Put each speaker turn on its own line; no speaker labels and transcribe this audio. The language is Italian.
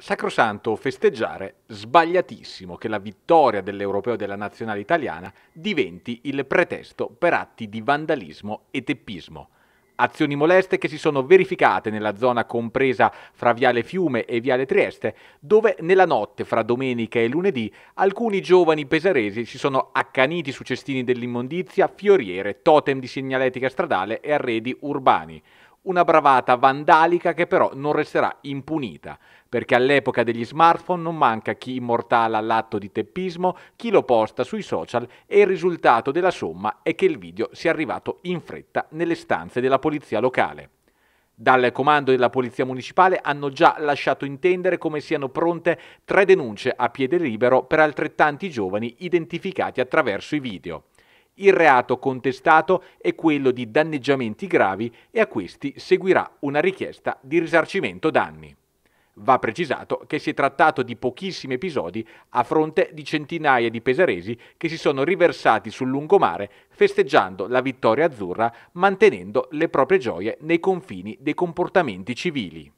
Sacrosanto festeggiare, sbagliatissimo che la vittoria dell'Europeo della nazionale italiana diventi il pretesto per atti di vandalismo e teppismo. Azioni moleste che si sono verificate nella zona compresa fra Viale Fiume e Viale Trieste, dove nella notte fra domenica e lunedì alcuni giovani pesaresi si sono accaniti su cestini dell'immondizia, fioriere, totem di segnaletica stradale e arredi urbani una bravata vandalica che però non resterà impunita, perché all'epoca degli smartphone non manca chi immortala l'atto di teppismo, chi lo posta sui social e il risultato della somma è che il video sia arrivato in fretta nelle stanze della polizia locale. Dal comando della Polizia Municipale hanno già lasciato intendere come siano pronte tre denunce a piede libero per altrettanti giovani identificati attraverso i video. Il reato contestato è quello di danneggiamenti gravi e a questi seguirà una richiesta di risarcimento danni. Va precisato che si è trattato di pochissimi episodi a fronte di centinaia di pesaresi che si sono riversati sul lungomare festeggiando la vittoria azzurra mantenendo le proprie gioie nei confini dei comportamenti civili.